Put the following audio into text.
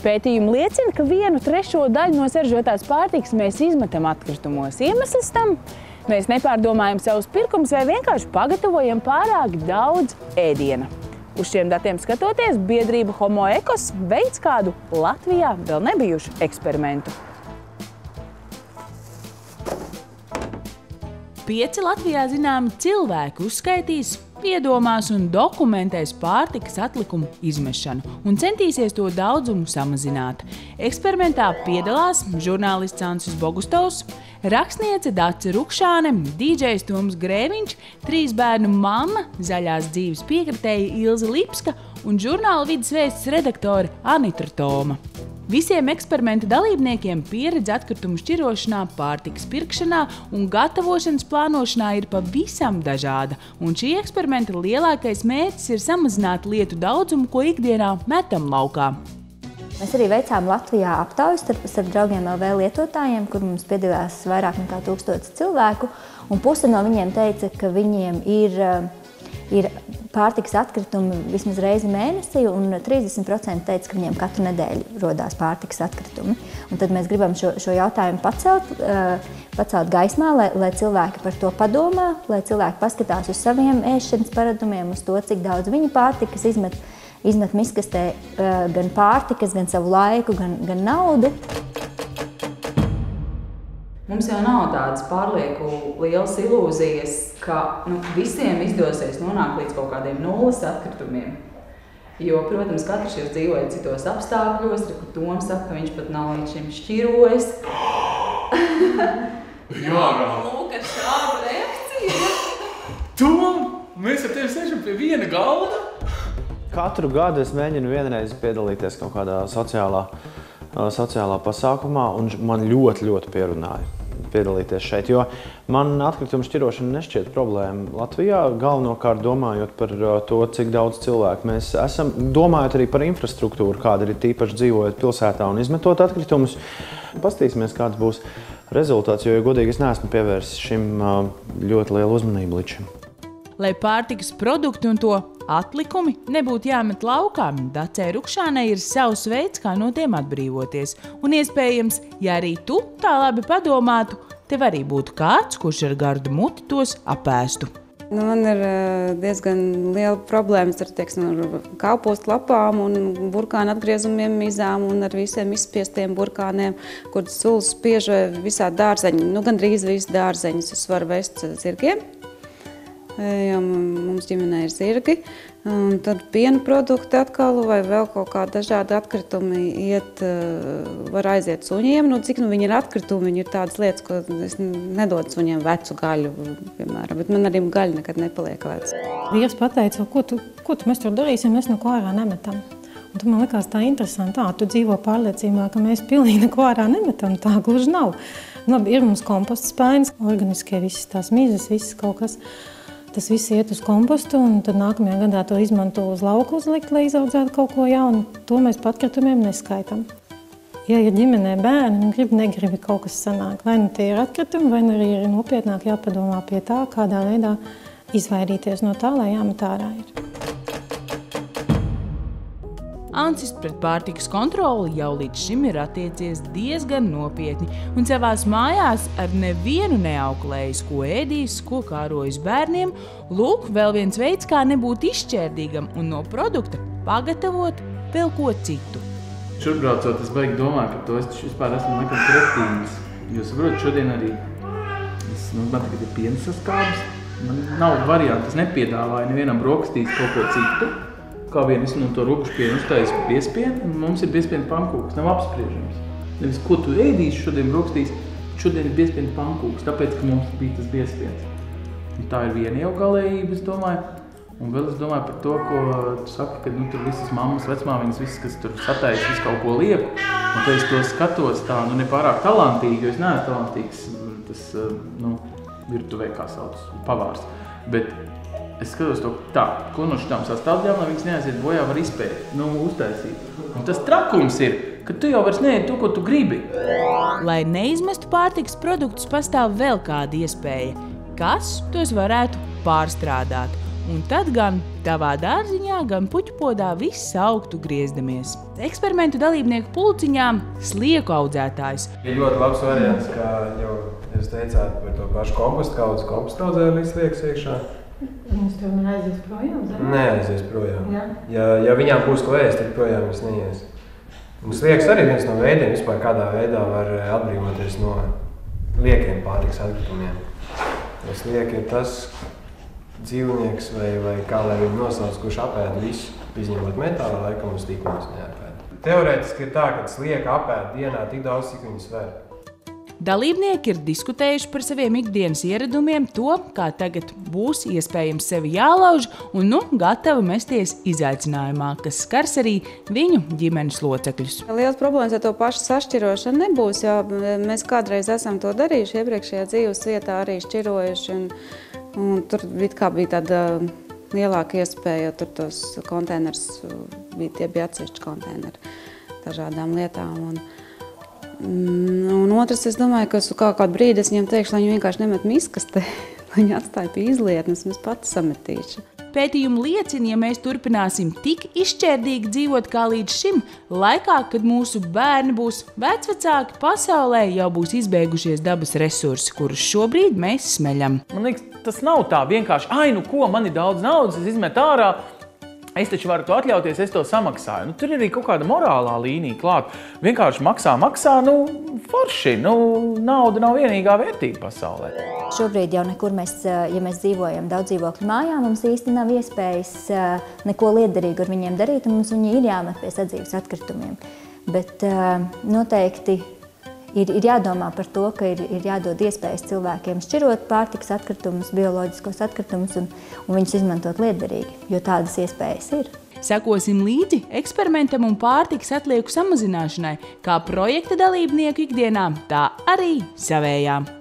Pētījumi liecina, ka vienu trešo daļu no saržotās pārtikas mēs izmetam atkritumos. Iemesls tam mēs nepārdomājam savus pirkumus vai vienkārši pagatavojam pārāk daudz ēdiena. Uz šiem datiem skatoties, biedrība Homo Ecos veids kādu Latvijā vēl nebijušu eksperimentu. Pieci Latvijā zināmi cilvēki uzskaitīs iedomās un dokumentēs pārtikas atlikumu izmešanu un centīsies to daudzumu samazināt. Eksperimentā piedalās žurnālists Ansis Bogustovs, rakstniece Dace Rukšāne, DJs Toms Grēviņš, trīs bērnu mamma, zaļās dzīves piekritēja Ilza Lipska un žurnāla vidas vēstas redaktore Anitra Toma. Visiem eksperimenta dalībniekiem pieredze atkritumu šķirošanā, pārtikas pirkšanā un gatavošanas plānošanā ir pavisam dažāda. Un šī eksperimenta lielākais mērķis ir samazināt lietu daudzumu, ko ikdienā metam laukā. Mēs arī veicām Latvijā aptaujas starp, starp draugiem LV lietotājiem, kur mums piedalījās vairāk nekā tūkstotis cilvēku. Un puse no viņiem teica, ka viņiem ir, ir pārtikas atkritumi vismaz reizi mēnesī, un 30% teica, ka viņiem katru nedēļu rodās pārtikas atkritumi. Un tad mēs gribam šo, šo jautājumu pacelt, uh, pacelt gaismā, lai, lai cilvēki par to padomā, lai cilvēki paskatās uz saviem ēšanas paradumiem, uz to, cik daudz viņi pārtikas izmet, izmet miskastē uh, gan pārtikas, gan savu laiku, gan, gan naudu. Mums jau nav tādas pārlieku lielas ilūzijas, ka nu, visiem izdosies nonākt līdz kaut kādiem nulles atkritumiem. Jo, protams, katrs jau dzīvoja citos apstākļos, kur Toms saka, ka viņš pat nav līdz šim šķirojis. Jā, lūk, ar šādu reakciju. Tom, mēs ar tevi sēžam pie viena galda. Katru gadu es mēģinu vienreiz piedalīties kaut kādā sociālā, sociālā pasākumā, un man ļoti, ļoti pierunāja piedalīties šeit. Jo man atkritumu šķirošana nešķiet problēma Latvijā. Galvenokārt domājot par uh, to, cik daudz cilvēku mēs esam, domājot arī par infrastruktūru, kāda ir tīpaši dzīvojot pilsētā un izmetot atkritumus. Pastīsimies, kāds būs rezultāts, jo, ja godīgi, es neesmu pievērsis šim uh, ļoti lielu uzmanību līdz šim. Lai pārtikas produkti un to atlikumi nebūtu jāmet laukā, Dacē Rukšānai ir savs veids, kā no tiem atbrīvoties. Un iespējams, ja arī tu tā labi padomātu, tev arī būtu kāds, kurš ar gardu muti tos apēstu. Nu, man ir uh, diezgan liela problēma ar, teiksim, ar kalpostu lapām burkānu atgriezumiem, mizām un ar visiem izspiestiem burkāniem, kur sulas spiež visā dārzeņi. Nu, gan drīz visu dārzeņus es varu vest zirgiem jo mums ģimenē ir zirgi. Un tad piena produkti atkal vai vēl kaut kādi dažādi atkritumi iet, var aiziet suņiem. Nu, cik nu viņi ir atkritumi, viņi ir tādas lietas, ko es nedodu suņiem vecu gaļu, piemēram, bet man arī gaļa nekad nepaliek veca. Vīrs pateica, ko tu, ko tu mēs tur darīsim, mēs neko ārā nemetam. Un tad man likās tā interesanti, tā, tu dzīvo pārliecībā, ka mēs pilnīgi neko ārā nemetam, tā gluži nav. Labi, ir mums komposts spainis, organiskie visas tās mizas, visas kaut kas. Tas viss iet uz kompostu, un tad nākamajā gadā to izmanto uz lauku uzlikt, lai izaudzētu kaut ko jaunu. To mēs patkritumiem neskaitām. Ja ir ģimenē bērni un grib, negribi kaut kas sanāk, vai nu tie ir atkritumi, vai nu arī ir nopietnāk jāpadomā pie tā, kādā veidā izvairīties no tā, lai jāmet ārā ir. Ancis pret pārtikas kontroli jau līdz šim ir attiecies diezgan nopietni un savās mājās ar nevienu neauklējis, ko ēdīs, ko kārojis bērniem. Lūk, vēl viens veids, kā nebūt izšķērdīgam un no produkta pagatavot vēl ko citu. Šurbraucot, es beigtu domāt par to, es vispār esmu nekad kretīns. Jo saprotu, šodien arī es, nu, man tagad ir piens saskābs. Man nav variantu, es nepiedāvāju nevienam brokastīs kaut ko citu kā vien es no to rupšpienu uztaisu piespienu, un mums ir piespienu pankūks, nav apspriežams. Nevis, ko tu ēdīsi šodien brokstīs, šodien ir piespienu pankūks, tāpēc, ka mums bija tas piespiens. Un tā ir viena jau galējība, es domāju. Un vēl es domāju par to, ko tu saki, ka nu, tur visas mammas, vecmāmiņas, visas, kas tur sataisa visu kaut ko lieku. Un tad es to skatos tā, nu, nepārāk talantīgi, jo es neesmu talantīgs, tas, nu, virtuvē, kā sauc, pavārs. Bet Es skatos to tā, ko no šīm sastāvdaļām, lai viņas neaiziet bojā, var izpētīt, nu, uztaisīt. Un tas trakums ir, ka tu jau vairs neēdi to, ko tu gribi. Lai neizmestu pārtiks produktus, pastāv vēl kāda iespēja, kas tos varētu pārstrādāt. un tad gan tavā dārziņā, gan puķu podā viss augtu griezdamies. Eksperimentu dalībnieku pulciņā slieku audzētājs. Ir ļoti labs variants, kā jau jūs teicāt par to pašu kompostu kaudzi, kompostu kaudzē līdz liekas iekšā. Viņas tur neaizies projām, zem? Neaizies projām. Jā. Ja, ja viņām būs ko ēst, tad projām viņas neies. Un sliekas arī viens no veidiem, vispār kādā veidā var eh, atbrīvoties no liekiem pārtiks atkritumiem. Jo slieki ir tas dzīvnieks, vai, vai kā lai viņu nosauc, kurš apēd visu, izņemot metālu, laikam uz tīklos neapēd. Teorētiski ir tā, ka slieka apēd dienā tik daudz, cik viņas var. Dalībnieki ir diskutējuši par saviem ikdienas ieradumiem, to, kā tagad būs iespējams sevi jālauž un nu gatavi mesties izaicinājumā, kas skars arī viņu ģimenes locekļus. Liels problēmas ar to pašu sašķirošanu nebūs, jo mēs kādreiz esam to darījuši, iepriekšējā dzīves vietā arī šķirojuši. Un, un tur kā bija tāda lielāka iespēja, jo tur tos konteinerus bija, tie bija atsevišķi konteineri dažādām lietām. Un, Un otrs, es domāju, ka uz kaut kādu brīdi es viņam teikšu, lai viņi vienkārši nemet miskastē, lai viņi atstāja pie izlietnes, un es pats sametīšu. Pētījumi liecina, ja mēs turpināsim tik izšķērdīgi dzīvot kā līdz šim, laikā, kad mūsu bērni būs vecāki, pasaulē jau būs izbeigušies dabas resursi, kurus šobrīd mēs smeļam. Man liekas, tas nav tā vienkārši, ah, nu ko, man ir daudz naudas, es izmetu ārā. Es taču varu to atļauties, es to samaksāju. Nu, tur ir arī kaut kāda morālā līnija klāta. Vienkārši maksā, maksā, nu, forši. Nu, nauda nav vienīgā vērtība pasaulē. Šobrīd jau nekur mēs, eh, ja mēs dzīvojam daudz dzīvokļu mājā, mums īsti nav iespējas eh, neko liederīgu ar viņiem darīt, un mums viņi ir jāmet pie sadzīves atkritumiem. Bet eh, noteikti ir, ir jādomā par to, ka ir, ir jādod iespējas cilvēkiem šķirot pārtikas atkritumus, bioloģiskos atkritumus un, un viņus izmantot liederīgi, jo tādas iespējas ir. Sekosim līdzi eksperimentam un pārtikas atlieku samazināšanai, kā projekta dalībnieku ikdienā, tā arī savējām.